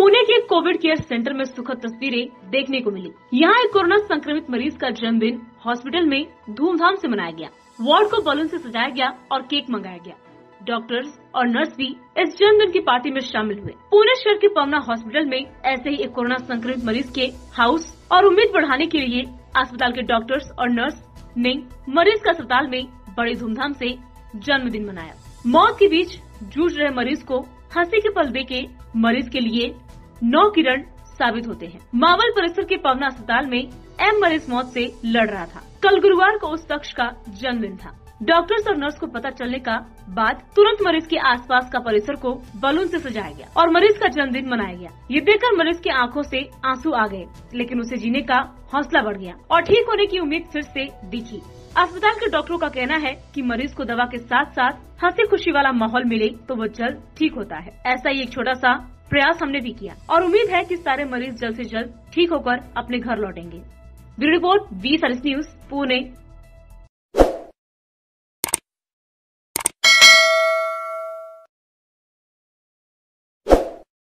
Covid care centre में सुखद तस्वीरें देखने को मिली। यहाँ एक कोरोना संक्रमित मरीज़ का जन्मदिन हॉस्पिटल में धूमधाम से मनाया गया। वार्ड को बलून से सजाया गया और केक मंगाया गया। डॉक्टर्स और नर्स भी इस जन्मदिन की पार्टी में शामिल हुए। पुणे शहर के पवना हॉस्पिटल में ऐसे ही एक कोरोना संक्रमित मरीज़ के हाउस और उम्मीद बढ़ाने के लिए अस्पताल के डॉक्टर्स और नर्स ने मरीज़ का अस्पताल में बड़ी धूमधाम से जन्मदिन मनाया। मौत के बीच जूझ रहे मरीज़ को हँसी के पल दे के मरीज़ के लिए नौ किरण साबित होते हैं। मावल परिसर के पवना अस्पताल में एम मरीज़ मौत से लड़ रहा था। कल गुरुवार को उस शख्स का जन्मदिन था। डॉक्टर्स और नर्स को पता चलने का बाद तुरंत मरीज़ के आसपास का परिसर को बलून से सजाया गया और मरीज़ का जन्मदिन मनाया गया। ये देखकर मरीज़ की आँखों से आँसू आ गए, लेकिन उसे जीने का हौसला बढ़ गया और ठीक होने की उम्मीद फिर से दिखी। अस्पताल के डॉक्टरों का कहना है कि मरीज़ को दवा के साथ साथ हँसी खुशी वाला माहौल मिले तो वो जल्द ठीक होता है। ऐसा ही एक छोटा सा प्रयास हमने भी किया। और उम्मीद है कि सारे मरीज़ जल्द से जल्द ठीक होकर अपने घर लौटेंगे। Bureau report, B service news, Pune.